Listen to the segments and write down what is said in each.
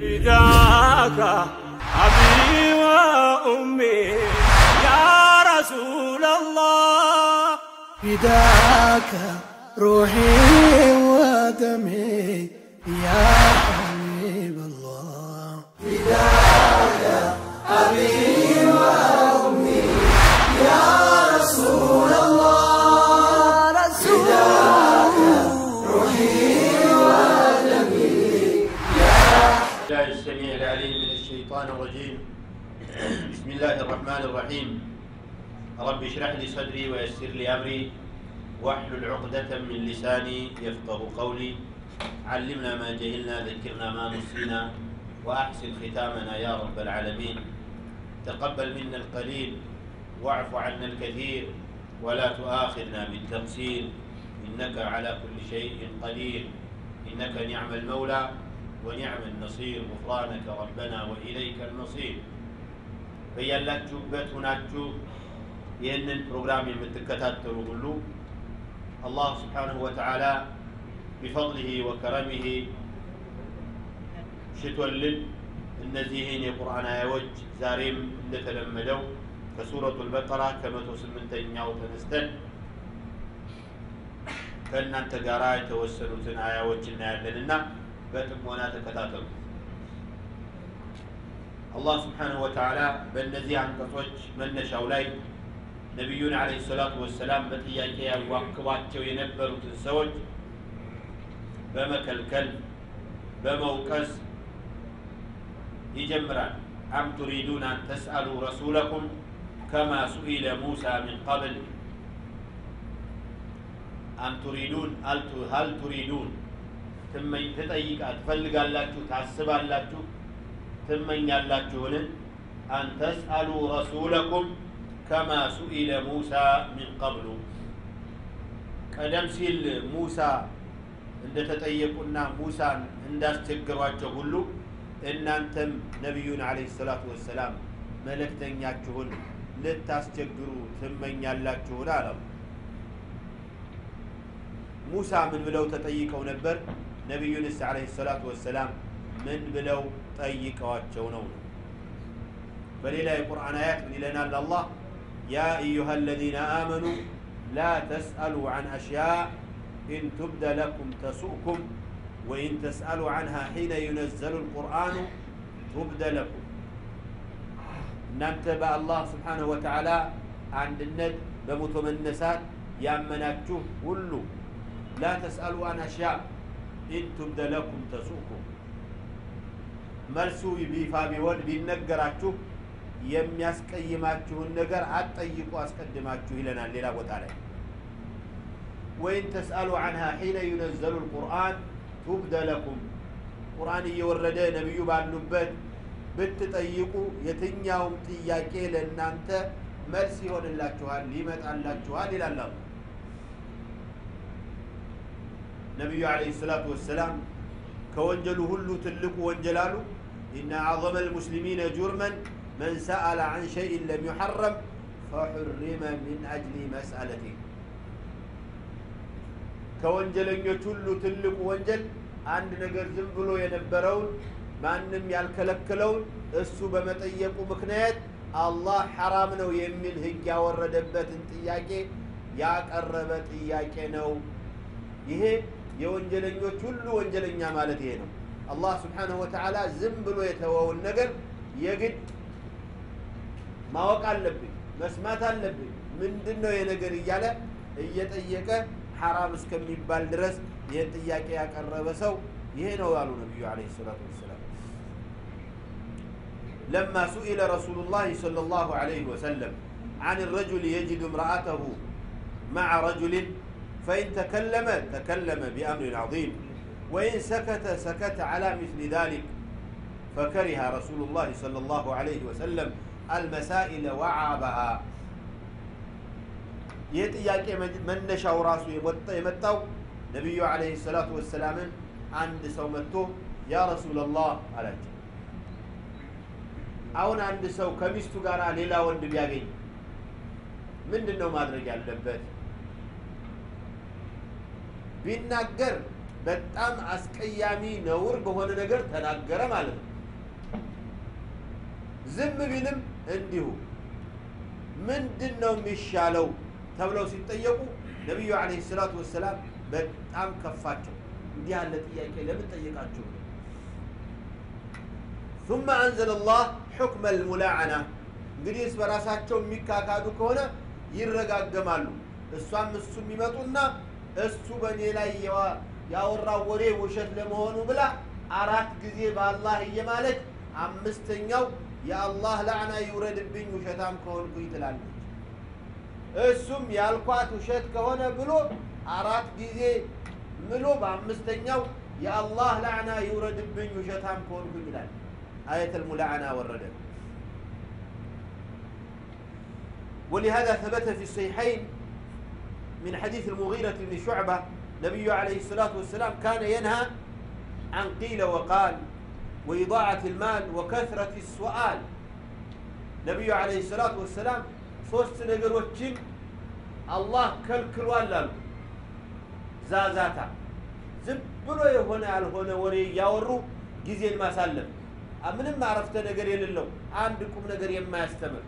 فداك أبي وأمي. يا رسول الله. فداك روحي ودمي. يا حبيب الله. الله الله الرحمن الرحيم. رب اشرح لي صدري ويسر لي أمري. واحلل عقدة من لساني يفقه قولي. علمنا ما جهلنا ذكرنا ما نسينا وأحسن ختامنا يا رب العالمين. تقبل منا القليل واعف عنا الكثير ولا تؤاخذنا بالتقصير. إنك على كل شيء قدير. إنك نعم المولى ونعم النصير. غفرانك ربنا وإليك المصير. በያላችሁበት ሁናችሁ ይህንን ፕሮግራም የምትከታተሉ ሁሉ አላህ ስብሓንሁ ወተዓላ ቢፈضሊህ ወከረሚህ ሽቶልን እነዚህን የቁርአን አያዎች ዛሬም እንደተለመደው ከሱረቱ ልበቀራ ከመቶ ስምንተኛው ተነስተን ከእናንተ ጋር የተወሰኑትን አያዎች እናያለንና በጥሞና ተከታተሉ አላህ ስብሓንሁ ወተዓላ በእነዚህ አንቀጾች መነሻው ላይ ነቢዩን አለ ሰላቱ ወሰላም በጥያቄ ያዋክቧቸው የነበሩትን ሰዎች በመከልከል በመውቀስ ይጀምራል አም ቱሪዱን አን ተስአሉ ረሱለኩም ከማ ሱኢለ ሙሳ ሚን ቀብል አም ቱሪዱን ሀል ቱሪዱን ትጠይቃ ትፈልጋላችሁ ታስባላችሁ ትመኛላችሁን አን ተስአሉ ረሱለኩም ከማ ሱኢለ ሙሳ ሚን ቀብሉ። ቀደም ሲል ሙሳ እንደተጠየቁና ሙሳን እንዳስቸገሯቸው ሁሉ እናንተም ነቢዩን አለ ሰላቱ ወሰላም መልእክተኛችሁን ልታስቸግሩ ትመኛላችሁን አለው። ሙሳ ምን ብለው ተጠይቀው ነበር? ነቢዩንስ አለ ሰላቱ ወሰላም من بلو طيق واتشونو فليلا القرآن آيات من لنا الله يا أيها الذين آمنوا لا تسألوا عن أشياء إن تبدى لكم تسؤكم وإن تسألوا عنها حين ينزل القرآن تبدى لكم نمتبع الله سبحانه وتعالى عند الند بمتم النسات يا مناكتوه قلوا لا تسألوا عن أشياء إن تبدى لكم تسؤكم መልሱ ቢፋ ቢሆን ቢነገራችሁ የሚያስቀይማችሁን ነገር አትጠይቁ አስቀድማችሁ ይለናል ሌላ ቦታ ላይ። ወይን ተስአሉ አንሃ ሒነ ዩነዘሉ ልቁርአን ቱብደ ለኩም። ቁርአን እየወረደ ነቢዩ ባሉበት ብትጠይቁ የትኛውም ጥያቄ ለእናንተ መልስ ይሆንላችኋል ይመጣላችኋል ይላል ነቢዩ አለይሂ ሰላቱ ወሰላም ከወንጀሉ ሁሉ ትልቁ ወንጀል አሉ إن أعظم المسلمين جرما من سأل عن شيء لم يحرم فحرم من أجل مسألته. كونجل أن يتل تلك ونجل عند نقر زنبلو ينبرون ما أنم يالكلك لون السوبة متأيك ومكنات الله حرام نو يمن هجا وردبت انتياكي ياك الربت اياكي نو. يهي يونجل يتل ونجل أن አላህ ስብሓንሁ ወተዓላ ዝም ብሎ የተወውን ነገር የግድ ማወቅ አለብኝ መስማት አለብኝ ምንድን ነው የነገር እያለ እየጠየቀ ሐራም እስከሚባል ድረስ ይህን ጥያቄ ያቀረበ ሰው ይሄ ነው ያሉ ነቢዩ አለ ሰላቱ ወሰላም لما سئل رسول الله صلى الله عليه وسلم عن الرجل يجد امرأته مع رجل فإن تكلم تكلم بأمر عظيم وإن سكت سكت على مثل ذلك فكره رسول الله صلى الله عليه وسلم المسائل وعابها ይህ ጥያቄ መነሻው ራሱ የመጣው ነቢዩ አለህ ሰላቱ ወሰላምን አንድ ሰው መጥቶ ያ ረሱላላህ አላቸው አሁን አንድ ሰው ከሚስቱ ጋር ሌላ ወንድ ቢያገኝ ምንድን ነው ማድረግ ያለበት ቢናገር በጣም አስቀያሚ ነውር በሆነ ነገር ተናገረ ማለት ነው ዝም ቢልም እንዲሁ ምንድን ነው የሚሻለው ተብለው ሲጠየቁ ነቢዩ ዓለይሂ ሰላቱ ወሰላም በጣም ከፋቸው። እንዲህ ያለ ጥያቄ ለምን ጠየቃችሁ? ثم أنزل الله حكم الملاعنة እንግዲህ በራሳቸው የሚካካዱ ከሆነ ይረጋገማሉ። እሷም እሱ የሚመጡና እሱ በእኔ ላይ ያወራው ወሬ ውሸት ለመሆኑ ብላ አራት ጊዜ በአላህ እየማለች አምስተኛው የአላህ ላዕና ይውረድብኝ ውሸታም ከሆንኩኝ ትላለች። እሱም ያልኳት ውሸት ከሆነ ብሎ አራት ጊዜ ምሎ በአምስተኛው የአላህ ላዕና ይውረድብኝ ውሸታም ከሆንኩኝ ይላል። آية الملاعنة ورد ولهذا ثبت في الصحيحين من حديث المغيرة بن شعبة نبي عليه الصلاة والسلام كان ينهى عن قيل وقال وإضاعة المال وكثرة السؤال نبي عليه الصلاة والسلام ሶስት ነገሮችን አላህ ከልክሏል አሉ። ዛዛታ ዝም ብሎ የሆነ ያልሆነ ወሬ እያወሩ ጊዜን ማሳለፍ ምንም አረፍተ ነገር የሌለው አንድ ቁም ነገር የማያስተምር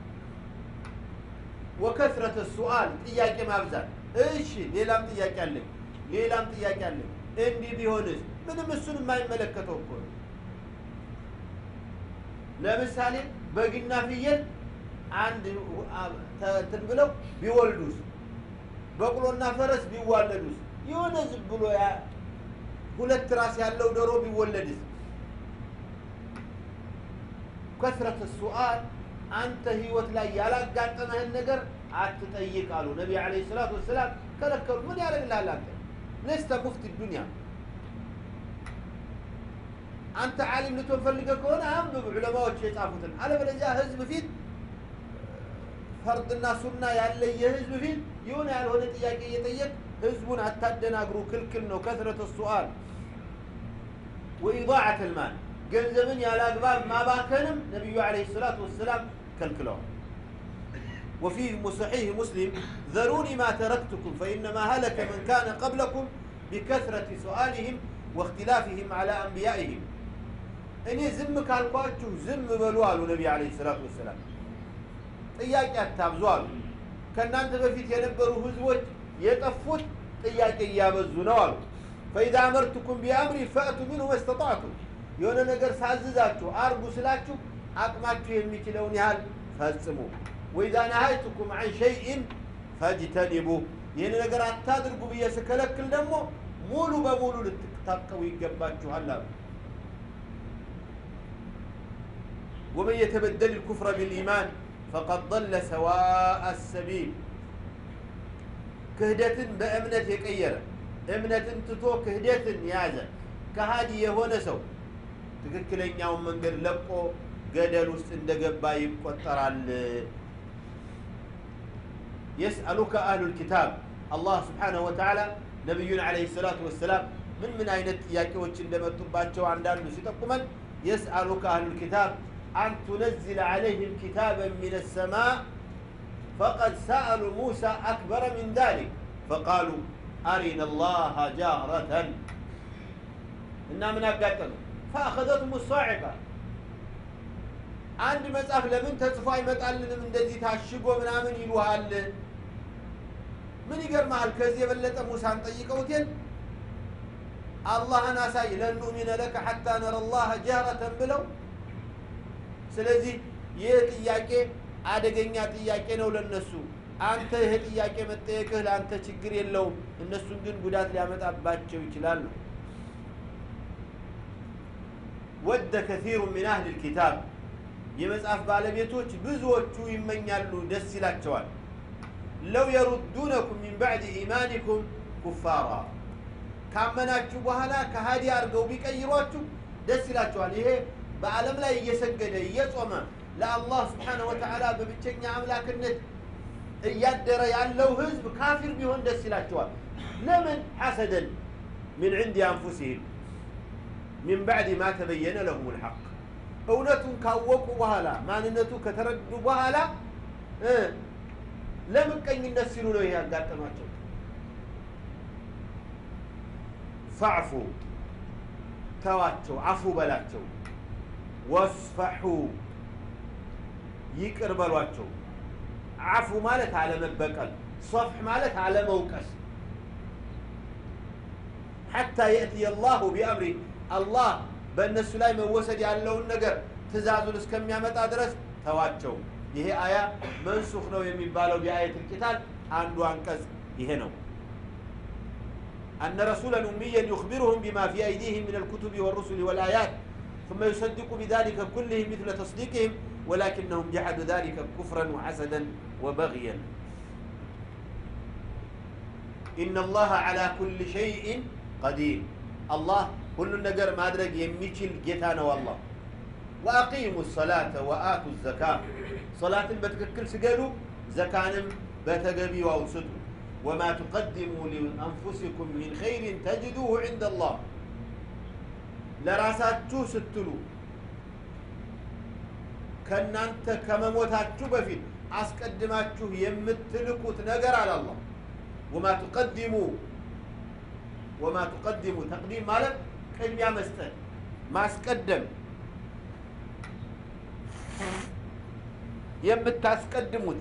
ወከስረተ ሱአል ጥያቄ ማብዛት። እሺ ሌላም ጥያቄ አለኝ፣ ሌላም ጥያቄ አለኝ፣ እንዲህ ቢሆንስ? ምንም እሱን የማይመለከተው እኮ ነው። ለምሳሌ በግና ፍየል አንድ እንትን ብለው ቢወልዱስ፣ በቅሎና ፈረስ ቢዋለዱስ፣ የሆነ ዝም ብሎ ሁለት ራስ ያለው ዶሮ ቢወለድስ ከስረት ሱአል አንተ ህይወት ላይ ያላጋጠመህን ነገር አትጠይቅ አሉ ነቢ ዓለይሂ ሰላቱ ወሰላም ከለከሉ። ምን ያደርግልሃል አንተ ለስተ ሙፍቲ ዱንያ አንተ ዓሊም ልትሆን ፈልገህ ከሆነ አንብብ ዑለማዎች የጻፉትን፣ አለበለዚያ ህዝብ ፊት ፈርድና ሱና ያለ የህዝብ ፊት የሆነ ያልሆነ ጥያቄ እየጠየቅ ህዝቡን አታደናግሩ፣ ክልክል ነው። ከስረት ሱአል ወኢዳዓት ልማል ገንዘብን ያለ አግባብ ማባከንም ነቢዩ ዓለይሂ ሰላቱ ወሰላም ከልክለዋል። ወፊ صحيح مسلم ذروني ما تركتكم فإنما هلك من كان قبلكم بكثرة سؤالهم واختلافهم على أنبيائهم እኔ ዝም ካልኳችሁ ዝም በሉ አሉ ነቢ ዓለይሂ ሰላቱ ወሰላም። ጥያቄ አታብዙ አሉ። ከእናንተ በፊት የነበሩ ህዝቦች የጠፉት ጥያቄ እያበዙ ነው አሉ። ፈኢዛ አመርቱኩም ቢአምሪ ፈእቱ ሚንሁ መስተጣዕቱም የሆነ ነገር ሳዝዛችሁ አርጉ ስላችሁ አቅማችሁ የሚችለውን ያህል ፈጽሙ። وإذا نهيتكم عن شيء فاجتنبوه. ይህን ነገር አታድርጉ ብዬ ስከለክል ደግሞ مولو بمولو لتكتاك ويقبات አሉ ومن يتبدل الكفر بالإيمان فقد ضل سواء السبيل. كهدة بأمنة يكير أمنة تتو كهدة يازا كهادي يهون سو تككلين يوم من قد لبقو قدل بايب اندقبا يسألك أهل الكتاب. الله سبحانه وتعالى نبي عليه الصلاة والسلام من من أين تياكوش عندما تباتشو عن دار نسيتكم يسألك أهل الكتاب. أن تنزل عليهم كتابا من السماء. فقد سألوا موسى أكبر من ذلك. فقالوا أرنا الله جارة. إنا من أبقاتنا فأخذتهم الصاعقة. عند مزاف لمن تصفى يمتعلن من دزيتها الشبوة من آمن يلوها ምን ይገርመሃል? ከዚህ የበለጠ ሙሳን ጠይቀውቴን አላህን አሳይ ለን ኑእሚነ ለከ ሐታ ነረ ላህ ጀህረተን ብለው። ስለዚህ ይህ ጥያቄ አደገኛ ጥያቄ ነው ለነሱ። አንተ ይህ ጥያቄ መጠየቅህ ለአንተ ችግር የለውም፣ እነሱን ግን ጉዳት ሊያመጣባቸው ይችላል ነው። ወደ ከሲሩ ሚን አህል ልኪታብ የመጽሐፍ ባለቤቶች ብዙዎቹ ይመኛሉ፣ ደስ ይላቸዋል። ለው የሩዱነኩም ሚን ባዕድ ኢማኒኩም ኩፋራ ካመናችሁ በኋላ ከሃዲ አድርገው ቢቀይሯችሁ ደስ ይላቸዋል። ይሄ በዓለም ላይ እየሰገደ እየጾመ ለአላህ ስብሓነሁ ወተዓላ በብቸኛ አምላክነት እያደረ ያለው ህዝብ ካፊር ቢሆን ደስ ይላቸዋል። ለምን? ሐሰደን ምን ዕንዲ አንፉሲህም ሚን ባዕድ ማ ተበየነ ለሁም ልሐቅ እውነቱን ካወቁ በኋላ ማንነቱ ከተረዱ በኋላ ለምቀኝነት ሲሉ ነው ይሄ ያጋጠማቸው። ፈዕፉ ተዋቸው፣ አፉ በላቸው። ወስፈሑ ይቅር በሏቸው። አፉ ማለት አለመበቀል፣ ሶፍሕ ማለት አለመውቀስ። ሐታ የእትየ አላሁ ቢአምሪ አላህ በእነሱ ላይ መወሰድ ያለውን ነገር ትእዛዙን እስከሚያመጣ ድረስ ተዋቸው። ይሄ አያ መንሱኽ ነው የሚባለው ቢአየት ልቂታል አንዱ አንቀጽ ይሄ ነው። أن رسولا أميا يخبرهم بما في أيديهم من الكتب والرسل والآيات ثم يصدق بذلك كله مثل تصديقهم ولكنهم جحدوا ذلك كفرا وحسدا وبغيا إن الله على كل شيء قدير الله كل النجر ما أدرك يميشل جيتانا والله وأقيموا الصلاة وآتوا الزكاة صلاة بتككل سجلوا زكاة بتجبي وأوسطوا وما تقدموا لأنفسكم من خير تجدوه عند الله ለራሳችሁ ስትሉ ከእናንተ ከመሞታችሁ በፊት አስቀድማችሁ የምትልኩት ነገር አለ አላህ ወማ ትቀድሙ ወማ ትቀድሙ ተቅዲም ማለት ቅድሚያ መስጠት ማስቀደም የምታስቀድሙት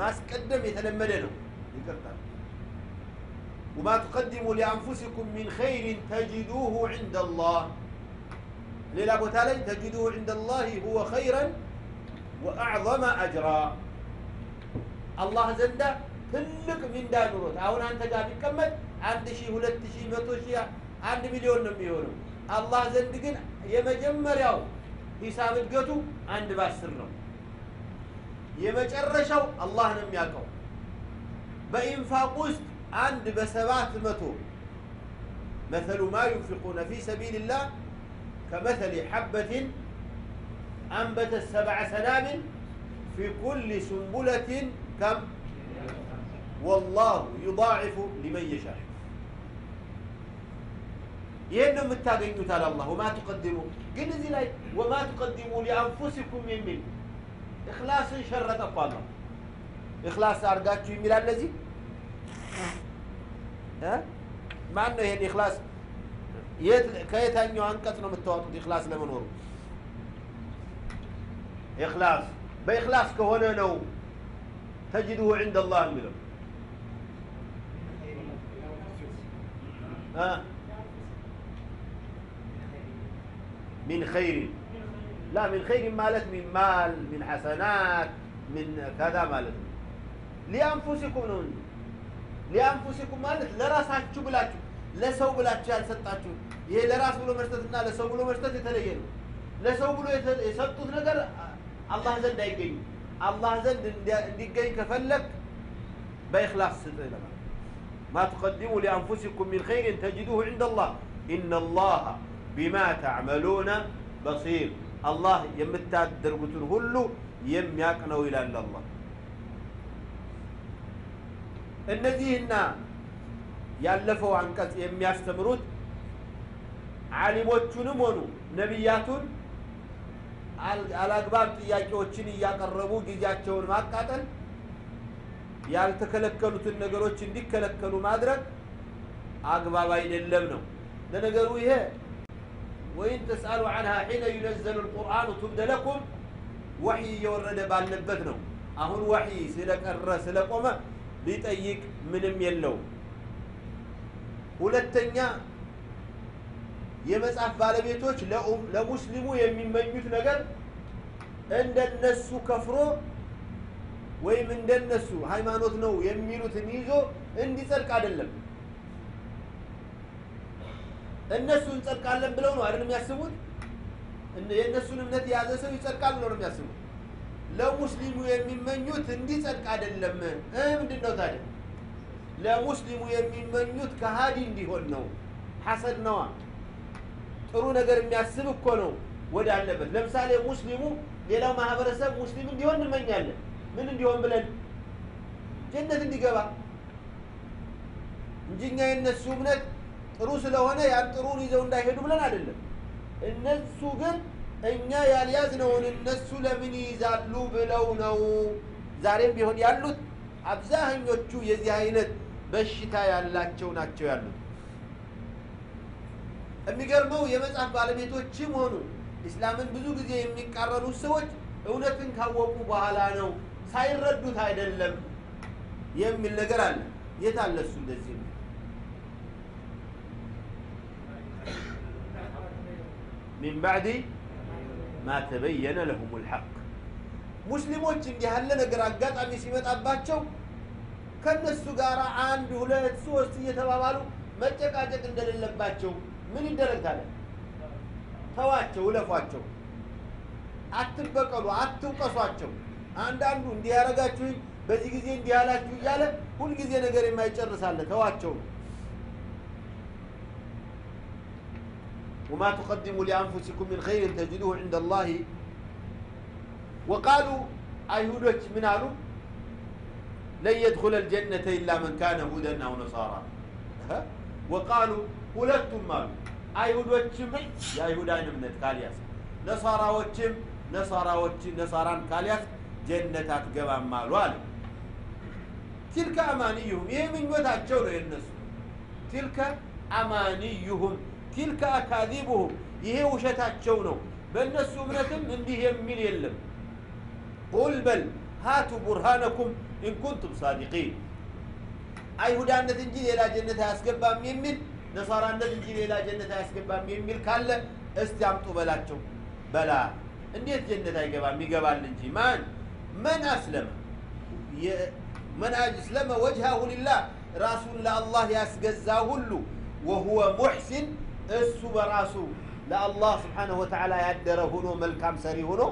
ማስቀደም የተለመደ ነው ይቀርታል وما تقدموا لأنفسكم من خير تجدوه عند الله للا بوتالي تجدوه عند الله هو خيرا وأعظم أجرا الله زندا ትልቅ ሚንዳ ኑሮት አሁን አንተ ጋር ቢቀመጥ አንድ ሺህ ሁለት ሺህ መቶ ሺህ አንድ ሚሊዮን ነው የሚሆነው አላህ ዘንድ ግን የመጀመሪያው ሂሳብ እድገቱ አንድ በአስር ነው የመጨረሻው አላህ ነው የሚያውቀው በኢንፋቅ ውስጥ አንድ በሰባት መቶ مثل ما ينفقون في سبيل الله كمثل حبة أنبتت سبع سنابل في كل سنبلة كم والله يضاعف لمن يشاء ይህን ነው የምታገኙት አለ አላህ ወማ ትቀድሙ ግን እዚህ ላይ ወማ ትቀድሙ ሊአንፉሲኩም የሚል እክላስን ሸረጠ እኮ አላህ እክላስ አድርጋችሁ የሚላል ለዚህ ማን ነው ይሄን ኢኽላስ የት ከየታኛው አንቀጽ ነው የምታወጡት ኢኽላስ ለመኖሩ ኢኽላስ በኢኽላስ ከሆነ ነው ተጅድሁ ዕንደ አላህ የሚለው من خير لا من خير مالت من مال من حسنات من كذا مالت لأنفسكم ነው እንጂ ሊአንፉሲኩም ማለት ለራሳችሁ ብላችሁ ለሰው ብላችሁ ያልሰጣችሁ ይሄ ለራስ ብሎ መስጠትና ለሰው ብሎ መስጠት የተለየ ነው ለሰው ብሎ የሰጡት ነገር አላህ ዘንድ አይገኝም አላህ ዘንድ እንዲገኝ ከፈለግ በኢኽላስ ስጥ ለማለት ما تقدموا لأنفسكم من خير تجدوه عند الله إن الله ቢማ ተዕመሉነ በሲር አላህ የምታደርጉትን ሁሉ የሚያውቅ ነው ይላል አላህ። እነዚህና ያለፈው አንቀጽ የሚያስተምሩት ዓሊሞቹንም ሆኑ ነቢያቱን አላግባብ ጥያቄዎችን እያቀረቡ ጊዜያቸውን ማቃጠል፣ ያልተከለከሉትን ነገሮች እንዲከለከሉ ማድረግ አግባብ አይደለም ነው። ለነገሩ ይሄ ወይን ተስአሉ አንሃ ሒነ ዩነዘሉ ልቁርአኑ ቱብደ ለኩም ወሕይ እየወረደ ባለበት ነው አሁን ወሕይ ስለቀረ ስለቆመ ሊጠይቅ ምንም የለው ሁለተኛ የመጽሐፍ ባለቤቶች ለሙስሊሙ የሚመኙት ነገር እንደነሱ ከፍሮ ወይም እንደነሱ ሃይማኖት ነው የሚሉትን ይዞ እንዲጸድቅ አይደለም እነሱ እንጸድቃለን ብለው ነው አይደል የሚያስቡት? የእነሱን እምነት የያዘ ሰው ይጸድቃል ብለው ነው የሚያስቡት። ለሙስሊሙ የሚመኙት እንዲጸድቅ አይደለም። ምንድን ነው ታዲያ? ለሙስሊሙ የሚመኙት ከሃዲ እንዲሆን ነው። ሐሰድ ነዋ። ጥሩ ነገር የሚያስብ እኮ ነው ወደ አለበት። ለምሳሌ ሙስሊሙ ሌላው ማህበረሰብ ሙስሊም እንዲሆን እንመኛለን። ምን እንዲሆን ብለን? ጀነት እንዲገባ። እንጂ እኛ የእነሱ እምነት ጥሩ ስለሆነ ያን ጥሩን ይዘው እንዳይሄዱ ብለን አይደለም። እነሱ ግን እኛ ያልያዝነውን እነሱ ለምን ይይዛሉ ብለው ነው ዛሬም ቢሆን ያሉት። አብዛኞቹ የዚህ አይነት በሽታ ያላቸው ናቸው ያሉት። የሚገርመው የመጽሐፍ ባለቤቶችም ሆኑ ኢስላምን ብዙ ጊዜ የሚቃረኑ ሰዎች እውነትን ካወቁ በኋላ ነው ሳይረዱት አይደለም የሚል ነገር አለ። የት አለ እንደዚህ ነው ሚን ባዕድ ማ ተበየነ ለሁም ልሐቅ ሙስሊሞች እንዲህ ያለ ነገር አጋጣሚ ሲመጣባቸው ከነሱ ጋር አንድ ሁለት ሶስት እየተባባሉ መጨቃጨቅ እንደሌለባቸው ምን ይደረግ ታዲያ? ተዋቸው፣ እለፏቸው፣ አትበቀሉ፣ አትውቀሷቸው። አንዳንዱ እንዲህ ያደረጋችሁኝ በዚህ ጊዜ እንዲህ ያላችሁ እያለ ሁልጊዜ ነገር የማይጨርሳለ ተዋቸው ነው። وما تقدموا لأنفسكم من خير تجدوه عند الله وقالوا أيهودك من قالوا لن يدخل الجنة إلا من كان هودا أو نصارى ها؟ وقالوا ሁለቱም አሉ አይሁዶችም የአይሁዳን እምነት ካልያዝ ነሳራዎችም ነሳራዎች ነሳራን ካልያዝ ጀነት አትገባም አሉ አለ ቲልከ አማንዩሁም ይህ ምኞታቸው ነው የነሱ ቲልከ አማንዩሁም ቲልከ አካዚቡሁም ይሄ ውሸታቸው ነው። በእነሱ እምነትም እንዲህ የሚል የለም። ቁል በል ሃቱ ቡርሃነኩም ኢንኩንቱም ሳዲቂን። አይሁዳነት እንጂ ሌላ ጀነት አያስገባም የሚል ነሳራነት እንጂ ሌላ ጀነት አያስገባም የሚል ካለ እስቲ አምጡ በላቸው። በላ እንዴት ጀነት አይገባም? ይገባል እንጂ ማን? መን አስለመ? መን አስለመ ወጅሃሁ ሊላህ ራሱን ለአላህ ያስገዛ ሁሉ ወሁወ ሙሕሲን እሱ በራሱ ለአላህ ስብሓነሁ ወተዓላ ያደረ ሆኖ መልካም ሰሪ ሆኖ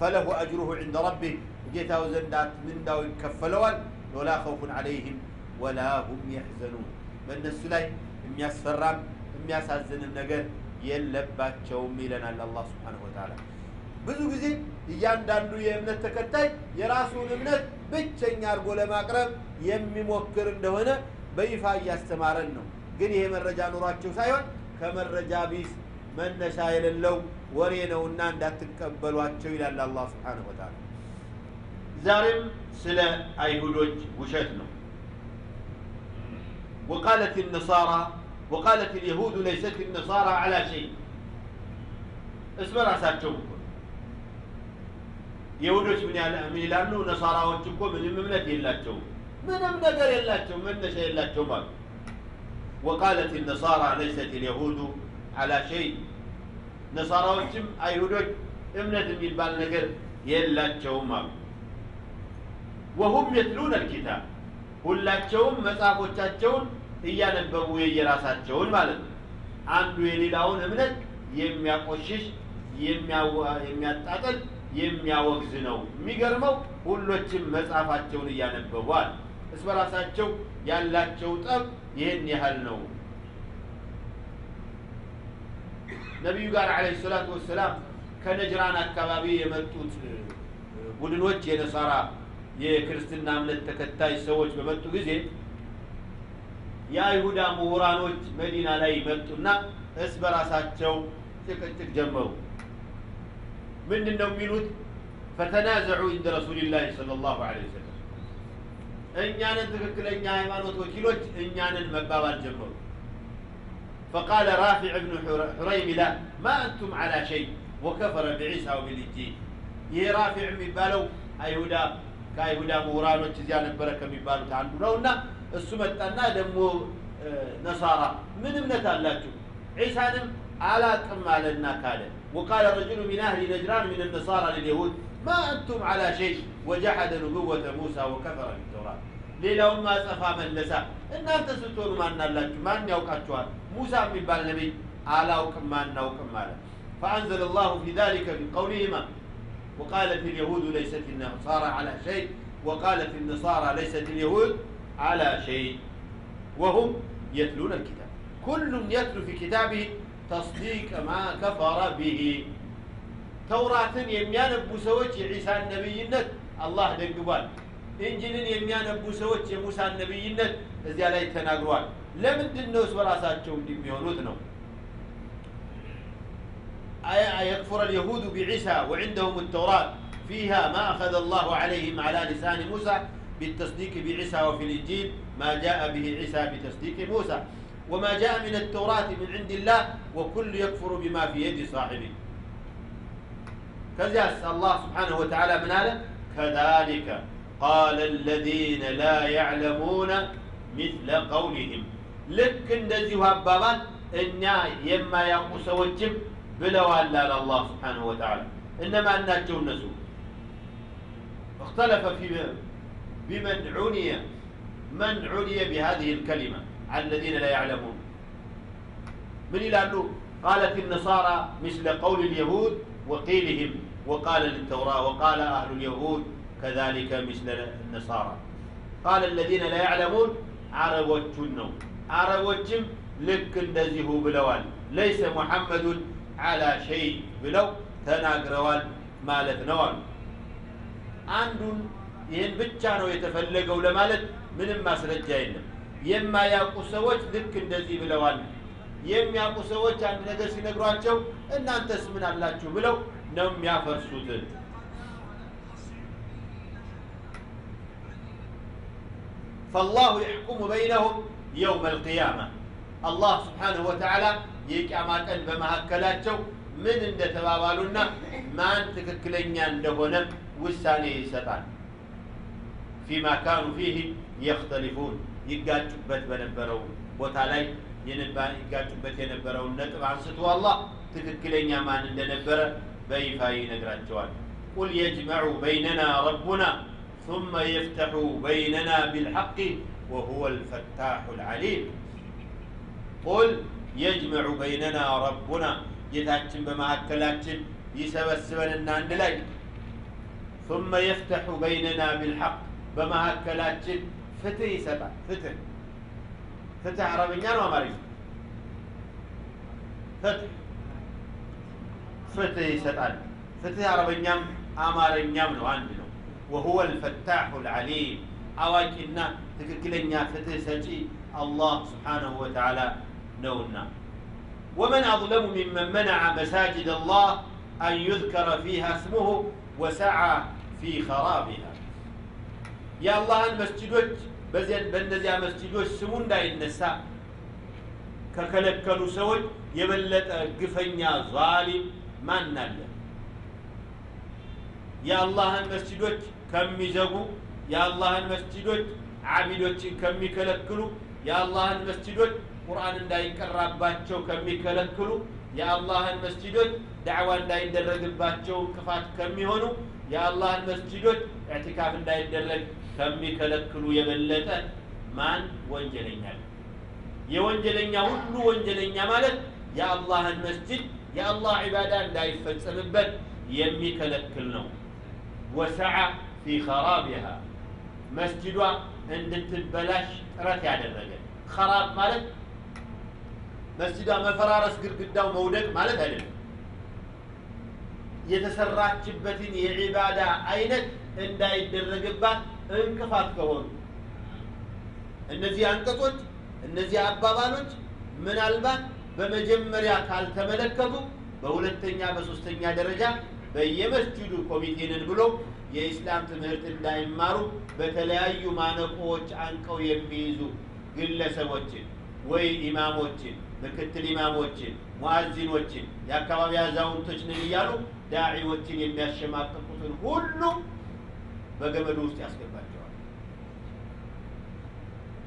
ፈለሁ አጅሩሁ ዕንደ ረቢህ ጌታው ዘንዳት ምንዳው ይከፈለዋል ወላ ኸውፉን ዓለይህም ወላ ሁም የሕዘኑን በእነሱ ላይ የሚያስፈራም የሚያሳዝንም ነገር የለባቸውም ይለናል አላህ ስብሓነሁ ወተዓላ ብዙ ጊዜ እያንዳንዱ የእምነት ተከታይ የራሱን እምነት ብቸኛ አድርጎ ለማቅረብ የሚሞክር እንደሆነ በይፋ እያስተማረን ነው ግን ይሄ መረጃ ኑሯቸው ሳይሆን ከመረጃ ቢስ መነሻ የሌለው ወሬ ነውና እንዳትቀበሏቸው ይላል አላህ ስብሓነሁ ወተዓላ ዛሬም ስለ አይሁዶች ውሸት ነው وقالت النصارى وقالت اليهود ليست النصارى على شيء اسمع راساتهم የሁዶች ምን ያለ ምን ይላሉ ነሳራዎች እኮ ምንም እምነት የላቸውም ምንም ነገር የላቸውም መነሻ የላቸውም አሉ ወቃለት ነሳራ ለይሰት ልየሁዱ አላ ሸይ። ነሳራዎችም አይሁዶች እምነት የሚባል ነገር የላቸውም አሉ። ወሁም የትሉን አልኪታብ? ሁላቸውም መጽሐፎቻቸውን እያነበቡ የየራሳቸውን ማለት ነው። አንዱ የሌላውን እምነት የሚያቆሽሽ የሚያጣጥል የሚያወግዝ ነው። የሚገርመው ሁሎችም መጽሐፋቸውን እያነበቧል እስ በራሳቸው ያላቸው ጠብ ይህን ያህል ነው። ነቢዩ ጋር አለ ሰላቱ ወሰላም ከነጅራን አካባቢ የመጡት ቡድኖች የነሳራ የክርስትና እምነት ተከታይ ሰዎች በመጡ ጊዜ የአይሁዳ ምሁራኖች መዲና ላይ መጡና እስ በራሳቸው ጭቅጭቅ ጀመሩ። ምንድን ነው የሚሉት? ፈተናዘዑ እንደ ረሱልላህ صለ ላሁ ለ ወሰለም እኛንን ትክክለኛ ሃይማኖት ወኪሎች እኛንን መባባል ጀመሩ فقال رافع بن حريملة ما أنتم على شيء وكفر بعيسى وبالإنجيل ይህ ራፊዕ የሚባለው አይሁዳ ከአይሁዳ ምሁራኖች እዚያ ነበረ ከሚባሉት አንዱ ነው እና እሱ መጣና ደግሞ ነሳራ ምን እምነት አላችሁ ዒሳንም አላቅም አለና ካለ وقال رجل من أهل نجران من النصارى لليهود ما أنتم على شيء وجحد نبوة موسى وكفر بالتوراة ሌላውን ማጸፋ መለሰ። እናንተ ስትሆኑ ማን አላችሁ? ማን ያውቃችኋል? ሙሳ የሚባል ነቢይ አላውቅም አናውቅም አለ። فأنزل الله في ذلك من قولهما وقالت اليهود ليست النصارى على شيء وقالت النصارى ليست اليهود على شيء وهم يتلون الكتاب كل يتلو في كتابه تصديق ما كفر به توراة يميان أبو عيسى النبي الله دقبال እንጅልን የሚያነቡ ሰዎች የሙሳን ነብይነት እዚያ ላይ ተናግሯል ለምንድን ነው በራሳቸው እንደሚሆኑት ነው يكفر اليهود بعيسى وعندهم التوراة فيها ما أخذ الله عليهم على لسان موسى بالتصديق بعيسى وفي الإنجيل ما جاء به عيسى بتصديق موسى وما جاء من التوراة من عند الله وكل يكفر بما في يد صاحبه ከዚያስ አላህ ስብሓንሁ ወተዓላ ምን አለ ከዛሊከ ቃለ አለዚነ ላ ያዕለሙነ ሚስለ ቀውሊህም ልክ እንደዚሁ አባባል እኛ የማያውቁ ሰዎችም ብለዋል አለ አላህ ስብሓንሁ ወተዓላ እነማን ናቸው እነሱ اختلف في بمن عني من عني بهذه الكلمة على الذين لا يعلمون من يلالو قالت النصارى مثل قول اليهود وقيلهم وقال للتوراة وقال أهل اليهود كذلك مثل النصارى قال الذين لا يعلمون عربوتشنو عربوتشم لك እንደዚሁ ብለዋል ليس محمد على شيء ብለው ተናግረዋል ማለት ነው አሉ አንዱን ይህን ብቻ ነው የተፈለገው ለማለት ምንም ማስረጃ የለም የማያውቁ ሰዎች ልክ እንደዚህ ብለዋል የሚያውቁ ሰዎች አንድ ነገር ሲነግሯቸው እናንተስ ምን አላችሁ ብለው ነው የሚያፈርሱት فالله يحكم بينهم يوم القيامة. الله سبحانه وتعالى يقامات أن بمهكلاتشو من عند تبابالنا ما أنتك كلن عندهنا والثاني يسطان. فيما كانوا فيه يختلفون. يقال يقاتبت بنبرو. وتعالى يقاتبت ينبرو. النتب عن ستوى الله تككلنيا ما عندنا بر بيفاي نقرأ قل يجمع بيننا ربنا ثم يفتح بيننا بالحق وهو الفتاح العليم قل يجمع بيننا ربنا ጌታችን በመካከላችን ይሰበስበንና አንድ ላይ ثم يفتح بيننا بالحق በመካከላችን ፍትህ ይሰጣል ፍትህ ፍትህ አረብኛ ነው አማርኛ ፍትህ ፍትህ ይሰጣል ፍትህ አረበኛም አማርኛም ነው አንድ ነው وهو الفتاح العليم. አዋቂና ትክክለኛ ፍትህ ሰጪ الله سبحانه وتعالى نونا. ومن أظلم ممن منع مساجد الله أن يذكر فيها اسمه وسعى في خرابها. يا الله المسجدوج بزين بنزيا مسجدوج سمون دا ينسى ككلكلوا سوج يبلت قفنيا ظالم ما نال يا الله المسجدوج ከሚዘጉ የአላህን መስጂዶች አቢዶችን ከሚከለክሉ የአላህን መስጂዶች ቁርአን እንዳይቀራባቸው ከሚከለክሉ የአላህን መስጂዶች ዳዕዋ እንዳይደረግባቸው እንቅፋት ከሚሆኑ የአላህን መስጂዶች ኢዕቲካፍ እንዳይደረግ ከሚከለክሉ የበለጠ ማን ወንጀለኛ ነው? የወንጀለኛ ሁሉ ወንጀለኛ ማለት የአላህን መስጂድ የአላህ ዒባዳ እንዳይፈጸምበት የሚከለክል ነው። ወሰዓ ፊ ኸራቢሃ መስጂዷ እንድትበላሽ ጥረት ያደረገ ኸራብ ማለት መስጂዷ መፈራረስ ግድግዳው መውደቅ ማለት አይደለም። የተሰራችበትን የዒባዳ አይነት እንዳይደረግባት እንቅፋት ከሆኑ እነዚህ አንቀጾች እነዚህ አባባሎች ምናልባት በመጀመሪያ ካልተመለከቱ በሁለተኛ በሶስተኛ ደረጃ በየመስጂዱ ኮሚቴንን ብሎ የኢስላም ትምህርት እንዳይማሩ በተለያዩ ማነቆዎች አንቀው የሚይዙ ግለሰቦችን ወይ ኢማሞችን፣ ምክትል ኢማሞችን፣ ሙአዚኖችን፣ የአካባቢ አዛውንቶች ነን እያሉ ዳዒዎችን የሚያሸማቅቁትን ሁሉ በገመዱ ውስጥ ያስገባቸዋል።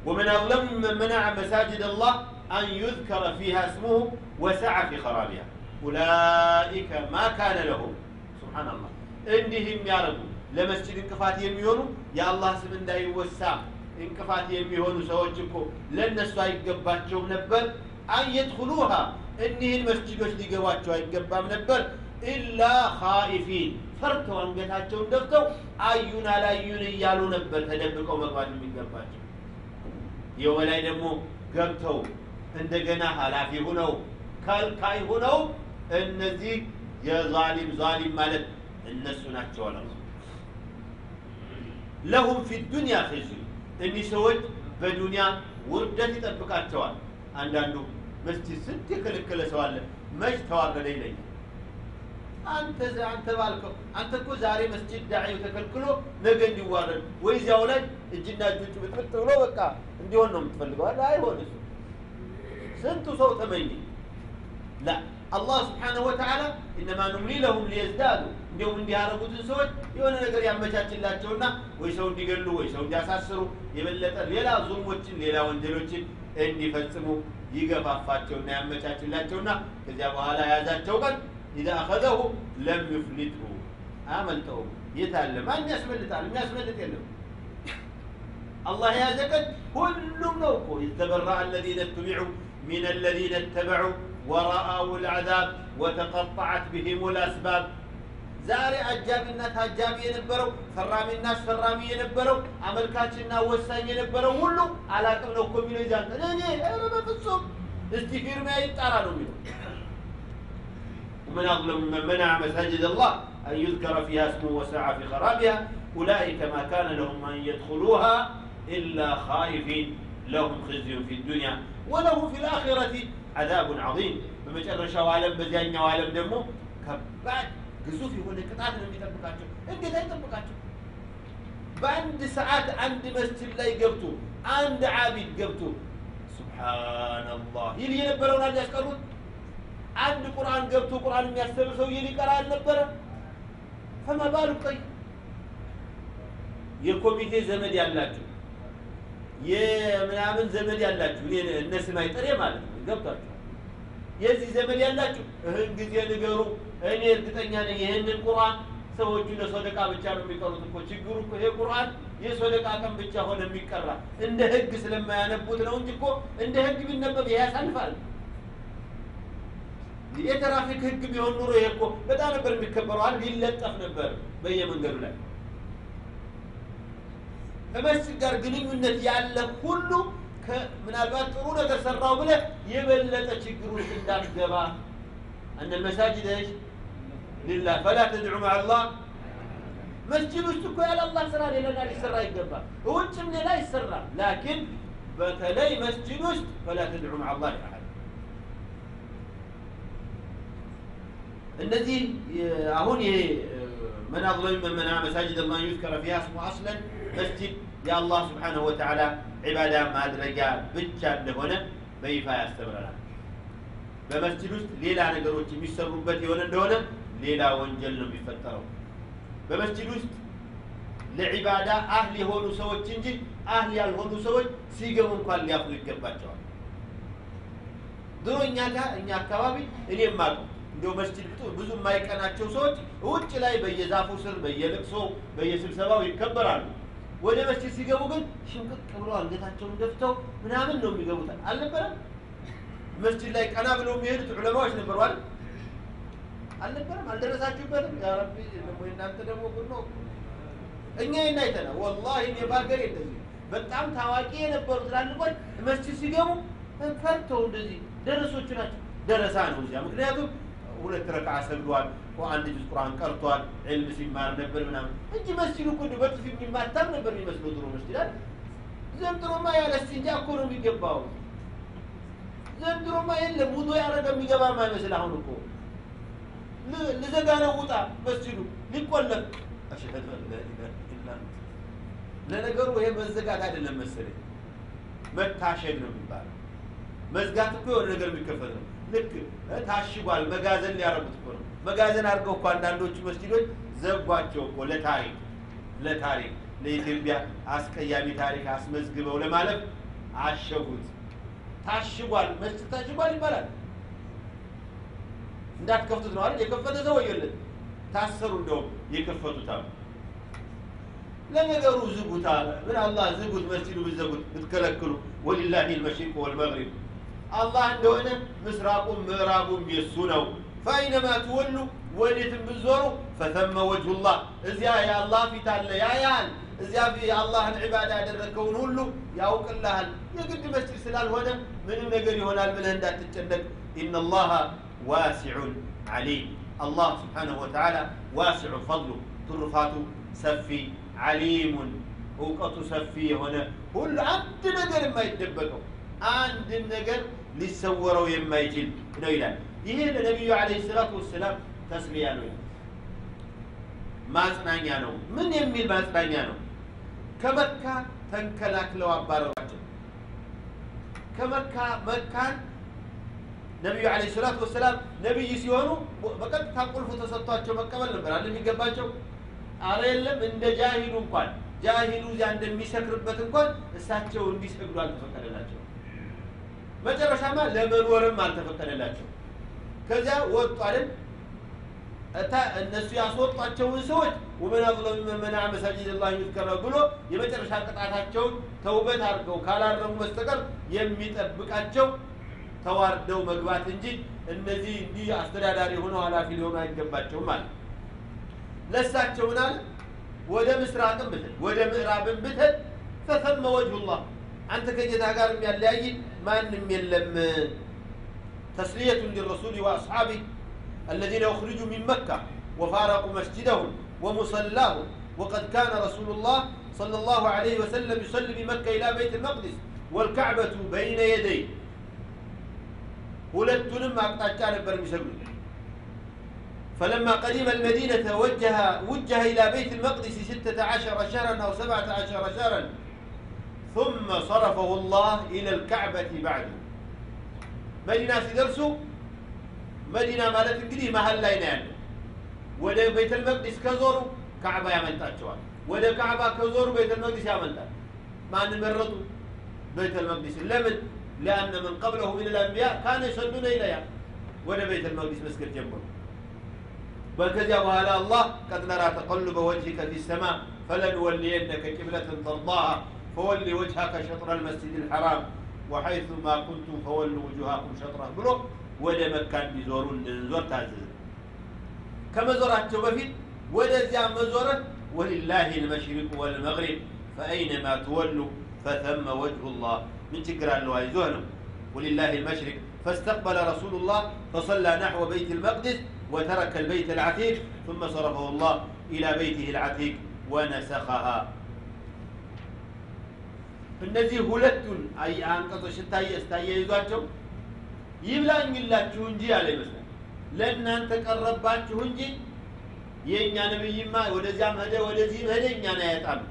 ወመን አለም መን መነዐ መሳጅድ አላህ አን ዩዝከረ ፊሃ ስሙሁ ወሰዐ ፊ ኸራቢሃ ኡላኢከ ማ ካነ ለሁም ሱብሓነላህ እንዲህ የሚያደርጉ ለመስጅድ እንቅፋት የሚሆኑ የአላህ ስም እንዳይወሳ እንቅፋት የሚሆኑ ሰዎች እኮ ለእነሱ አይገባቸውም ነበር። አንየድኹሉሃ እኒህን መስጅዶች ሊገቧቸው አይገባም ነበር። ኢላ ኻኢፊን ፈርተው አንገታቸውን ደፍተው አዩን አላዩን እያሉ ነበር ተደብቀው መግባት የሚገባቸው። ይኸው በላይ ደግሞ ገብተው እንደገና ኃላፊ ሁነው ከልካይ ሁነው እነዚህ የዛሊም ዛሊም ማለት እነሱ ናቸው አለ ለሁም ፊ ዱንያ ኺዝዩ እኒህ ሰዎች በዱንያ ውርደት ይጠብቃቸዋል አንዳንዱ መስጂድ ስንት የከለከለ ሰው አለ መች ተዋረደ ይለኛል አንተ አንተ ባልከው አንተ እኮ ዛሬ መስጂድ ዳዒው ተከልክሎ ነገ እንዲዋረድ ወይ እዚያው ላይ እጅና እጆቹ ብጥብጥ ብሎ በቃ እንዲሆን ነው የምትፈልገው አለ አይሆን እሱ ስንቱ ሰው ተመኘ ላ አላህ ስብሓነሁ ወተዓላ እነማ ኑምሊ ለሁም ሊየዝዳዱ እንዲሁም እንዲህ ያደረጉትን ሰዎች የሆነ ነገር ያመቻችላቸውና ወይ ሰው እንዲገሉ ወይ ሰው እንዲያሳስሩ የበለጠ ሌላ ዙልሞችን ሌላ ወንጀሎችን እንዲፈጽሙ ይገፋፋቸውና ያመቻችላቸውና ከዚያ በኋላ የያዛቸው ቀን ኢዛ አኸዘሁ ለም ዩፍሊትሁ አያመልጠውም። የት አለ? ማን ያስመልጣል? የሚያስመልጥ የለም። አላህ የያዘ ቀን ሁሉም ነው እኮ ኢዘበራ አለዚነ ቱቢዑ ሚን አለዚነ ተበዑ ወረአው ልዓዛብ ወተቀጠዐት ብሂም ልአስባብ ዛሬ አጃቢና ታጃቢ የነበረው ፈራሚና አስፈራሚ የነበረው አመልካችና ወሳኝ የነበረው ሁሉ አላቅም ነው እኮ የሚለው ይዛን እኔ ኧረ በፍጹም እስቲ ፊርማ ይጣራ ነው የሚለው ومن أظلم ممن منع مساجد الله أن يذكر فيها اسمه وسعى في خرابها أولئك ما كان لهم أن يدخلوها إلا خائفين لهم خزي في الدنيا ولهم في الآخرة عذاب عظيم በመጨረሻው ዓለም በዚያኛው ዓለም ደግሞ ከባድ ግዙፍ የሆነ ቅጣት ነው የሚጠብቃቸው። እንዴት አይጠብቃቸው? በአንድ ሰዓት አንድ መስጅድ ላይ ገብቶ አንድ ዓቢድ ገብቶ ሱብሓነላህ ይል የነበረውን አንድ ያስቀሩት አንድ ቁርአን ገብቶ ቁርአን የሚያስተምር ሰውዬ ሊቀራ አልነበረ? ፈማ ቀይ የኮሚቴ ዘመድ ያላችሁ የምናምን ዘመድ ያላችሁ እነ ስማይ ጥሬ ማለት ነው ገብቷችሁ የዚህ ዘመን ያላችሁ እህን ጊዜ ንገሩ። እኔ እርግጠኛ ነኝ ይህንን ቁርአን ሰዎቹ ለሶደቃ ብቻ ነው የሚቀሩት እኮ። ችግሩ እኮ ይሄ ቁርአን የሶደቃ ቀን ብቻ ሆነ የሚቀራ እንደ ህግ ስለማያነቡት ነው እንጂ እኮ እንደ ህግ ቢነበብ ይሄ ያሳልፋል። የትራፊክ ህግ ቢሆን ኑሮ ይሄ እኮ በጣም ነበር የሚከበረው። አንድ ይለጠፍ ነበር በየመንገዱ ላይ። ከመስጅድ ጋር ግንኙነት ያለ ሁሉ ምናልባት ጥሩ ነገር ሰራው ብለህ የበለጠ ችግር ውስጥ እንዳትገባ እነ መሳጅድ لله. فلا تدعوا مع الله. مسجد ውስጥ على الله سرى لي لنا ሊሰራ ይገባል። ውጭም ሌላ ይሰራል። ላኪን በተለይ መስጂድ ውስጥ ፈላ فلا تدعوا مع الله أحد. الذين هون من أظلم من منع مساجد الله يذكر فيها اسمه أصلا مسجد. يا الله سبحانه وتعالى عبادة ما أدرك بتشا لهنا بيفا يستمر يستمرنا. بمسجد ليلا نقروتي مش سربت يونا دهنا ሌላ ወንጀል ነው የሚፈጠረው። በመስጅድ ውስጥ ለዒባዳ አህል የሆኑ ሰዎች እንጂ አህል ያልሆኑ ሰዎች ሲገቡ እንኳን ሊያፍሩ ይገባቸዋል። ድሮ እኛ ጋር እኛ አካባቢ እኔ የማውቀው እንዲያው መስጅድ ብዙ የማይቀናቸው ሰዎች ውጭ ላይ በየዛፉ ስር በየልቅሶ በየስብሰባው ይከበራሉ። ወደ መስጅድ ሲገቡ ግን ሽምቅቅ ብለው አንገታቸውን ደፍተው ምናምን ነው የሚገቡት። አልነበረም? መስጅድ ላይ ቀና ብለው የሚሄዱት ዑለማዎች ነበሩ አይደል? አልነበረም? አልደረሳችሁበትም? ያ ረቢ ደግሞ እናንተ ደግሞ ጉድ ነው። እኛ ይህን አይተናል። ወላሂ እኔ በሀገሬ እንደዚህ በጣም ታዋቂ የነበሩ ትላልቆች መስጅድ ሲገቡ ፈርተው እንደዚህ ደረሶቹ ናቸው። ደረሳ ነው እዚያ ምክንያቱም ሁለት ረክዓ ሰግዷል፣ አንድ ጁዝ ቁርአን ቀርቷል፣ ዕልም ሲማር ነበር ምናምን እንጂ መስጂዱ እኮ በጥፊ የሚማታም ነበር የሚመስለው ድሮ መስጂድ አይደል? ዘንድሮማ ያለ እስቲንጃ እኮ ነው የሚገባው። ዘንድሮማ የለም ውዶ ያደረገ የሚገባ ማይመስል አሁን እኮ ልዘጋ ነው ውጣ መስጂዱ ሊቆለፍ ለነገሩ ይሄ መዘጋት አይደለም መሰለኝ መታሸግ ነው የሚባለው። መዝጋት እኮ የሆነ ነገር የሚከፈት ነው። ልክ ታሽጓል መጋዘን ሊያረጉት እኮ ነው። መጋዘን አድርገው እኮ አንዳንዶቹ መስጂዶች ዘጓቸው እኮ ለታሪክ ለታሪክ ለኢትዮጵያ አስቀያሚ ታሪክ አስመዝግበው ለማለፍ አሸጉት። ታሽጓል መስጂድ ታሽጓል ይባላል። እንዳትከፍቱት ነው አይደል? የከፈተ ሰው ወዮለት። ታሰሩ። እንደውም የከፈቱት አሉ። ለነገሩ ዝጉት አለ። ምን አላህ ዝጉት፣ መስጂዱ ብትዘጉት ብትከለክሉ፣ ወሊላሂ ልመሽሪቅ ወልመግሪብ አላህ እንደሆነ ምስራቁም ምዕራቡም የሱ ነው። ፈአይነማ ትወሉ ወዴትም ብትዞሩ ፈተመ ወጅሁላህ እዚያ የአላህ ፊት አለ ያያል። እዚያ የአላህን ዒባዳ ያደረግከውን ሁሉ ያውቅልሃል። የግድ መስጅድ ስላልሆነ ምንም ነገር ይሆናል ብለህ እንዳትጨነቅ። ኢነላሃ واسع عليم. الله سبحانه وتعالى واسع فضله. ترفاته سفي عليم. وقت سفي هنا. كل عبد نجر ما يتدبته عند النجر لسوره يما يجل. ليلا إيه النبي عليه الصلاة والسلام؟ تسمي يعني ما سمعني يعني من يمي ما سمعني يعني كمكة تنكلاك لو عبارة كمكة مكان ነቢዩ ዓለይሂ ሰላቱ ወሰላም ነቢይ ሲሆኑ በቀጥታ ቁልፉ ተሰጥቷቸው መቀበል ነበር አለ የሚገባቸው። አረ የለም እንደ ጃሂሉ እንኳን ጃሂሉ እዚያ እንደሚሰክርበት እንኳን እሳቸው እንዲሰግዱ አልተፈቀደላቸው። መጨረሻማ ለመኖርም አልተፈቀደላቸው። ከዚያ ወጡ አይደል እታ እነሱ ያስወጧቸውን ሰዎች ወመን አዝለሙ መነዐ መሳጂደ ላህ ዩዝከረ ብሎ የመጨረሻ ቅጣታቸውን ተውበት አድርገው ካላረሙ በስተቀር የሚጠብቃቸው ተዋርደው መግባት እንጂ እነዚህ እንዲህ አስተዳዳሪ ሆነው ኃላፊ ሊሆኑ አይገባቸውም ማለት ለእሳቸው ምን አለ ወደ ምስራቅም ብትል ወደ ምዕራብም ብትል ፈሰመ ወጅሁላህ አንተ ከጌታ ጋር የሚያለያይ ማንም የለም ተስልየቱን ሊረሱል ወአስሓቢህ الذين أخرجوا من مكة وفارقوا مسجدهم ومصلاهم وقد كان رسول الله صلى الله عليه وسلم يصلي بمكة إلى بيت المقدس والكعبة بين يديه ሁለቱንም አቅጣጫ ነበር የሚሰግዱት فلما قدم المدينة وجه وجه إلى بيت المقدس ستة عشر شهرا أو سبعة عشر شهرا ثم صرفه الله إلى الكعبة بعده مدينة سيدرسوا مدينة مالت እንግዲህ መሀል ላይ ነው ያለው ወደ ቤተ መቅዲስ ከዞሩ ካዕባ ያመልጣቸዋል ወደ ካዕባ ከዞሩ ቤተ መቅዲስ ያመልጣል ማን መረጡ ቤተ መቅዲስ ለምን لأن من قبله من الأنبياء كانوا يصلون إليها. ولا بيت المقدس مسكت جنبه. وكذا وهلا الله قد نرى تقلب وجهك في السماء فلنولينك قبلة ترضاها فول وجهك شطر المسجد الحرام وحيث ما كنتم فولوا وجوهكم شطره. بلو ولا مكان بيزورون نزور تعزز كما زورات بفيت ولا زي مزورة ولله المشرق والمغرب فأينما تولوا فثم وجه الله من تكرار له عايزونه ولله المشرق فاستقبل رسول الله فصلى نحو بيت المقدس وترك البيت العتيق ثم صرفه الله إلى بيته العتيق ونسخها እነዚህ ሁለቱን አንቀጾች ስታየ ስታያይዟቸው ይብላኝላችሁ እንጂ ያለ ይመስላል ለእናንተ ቀረባችሁ እንጂ የእኛ ነብይማ ወደዚያም ሄደ ወደዚህም ሄደ እኛን አያጣም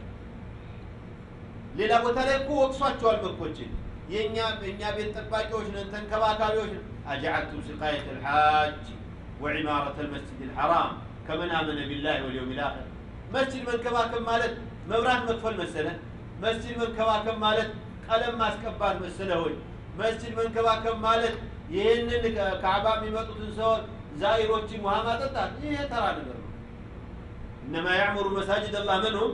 ሌላ ቦታ ላይ እኮ ወቅሷቸዋል መኮችን የእኛ እኛ ቤት ጠባቂዎች ነን ተንከባካቢዎች ነን አጀዐልቱም ሲቃየት ልሓጅ ወዒማረት ልመስጅድ ልሐራም ከመን አመነ ቢላህ ወልየውም ልአኽር መስጅድ መንከባከብ ማለት መብራት መክፈል መሰለ መስጅድ መንከባከብ ማለት ቀለም ማስቀባት መሰለ ሆይ መስጅድ መንከባከብ ማለት ይህንን ከአባ የሚመጡትን ሰዎች ዛኢሮችን ውሃ ማጠጣት ይህ ተራ ነገር ነው እነማ ያዕሙሩ መሳጅድ አላህ መንሁም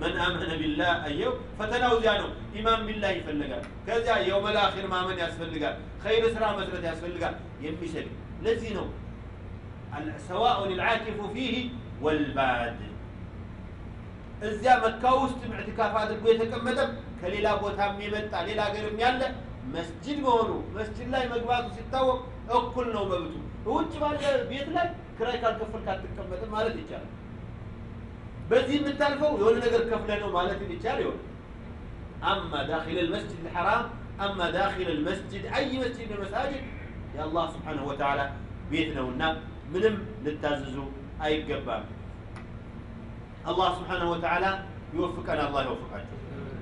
መን አመነ ቢላህ አየው ፈተናው እዚያ ነው ኢማን ቢላህ ይፈልጋል ከዚያ የውመል አኺር ማመን ያስፈልጋል ኸይር ስራ መስረት ያስፈልጋል የሚሰግ ለዚህ ነው ሰዋኡን ልዓኪፉ ፊህ ወልባድ እዚያ መካ ውስጥ ምዕትካፍ አድርጎ የተቀመጠም ከሌላ ቦታም የመጣ ሌላ ሀገርም ያለ መስጅድ መሆኑ መስጅድ ላይ መግባቱ ሲታወቅ እኩል ነው መብቱ ውጭ ባለ ቤት ላይ ክራይ ካልከፈልክ አትቀመጥም ማለት ይቻላል በዚህ የምታልፈው የሆነ ነገር ከፍለ ነው ማለት ይቻል ይሆን? አማ ዳኪል ልመስጅድ ልሐራም አማ ዳኪል ልመስጅድ አይ መስጅድ መሳጅድ የአላህ ስብሓንሁ ወተዓላ ቤት ነውና ምንም ልታዝዙ አይገባም። አላህ ስብሓንሁ ወተዓላ ይወፍቀን አላህ ይወፍቃቸው።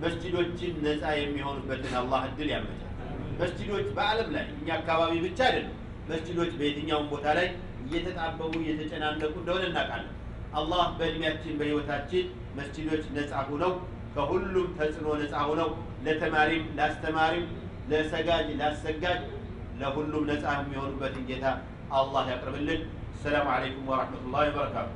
መስጅዶችን ነፃ የሚሆኑበትን አላህ እድል ያመቻል። መስጅዶች በአለም ላይ እኛ አካባቢ ብቻ አይደለም መስጅዶች በየትኛውም ቦታ ላይ እየተጣበቡ እየተጨናነቁ እንደሆነ እናውቃለን አላህ በእድሜያችን በህይወታችን መስጅዶች ነፃ ሁነው ከሁሉም ተጽዕኖ ነፃ ሁነው ለተማሪም ለአስተማሪም ለሰጋጅ ላሰጋጅ ለሁሉም ነፃ የሚሆኑበትን ጌታ አላህ ያቅርብልን። ሰላም አለይኩም ወረሕመቱላሂ ወበረካቱ።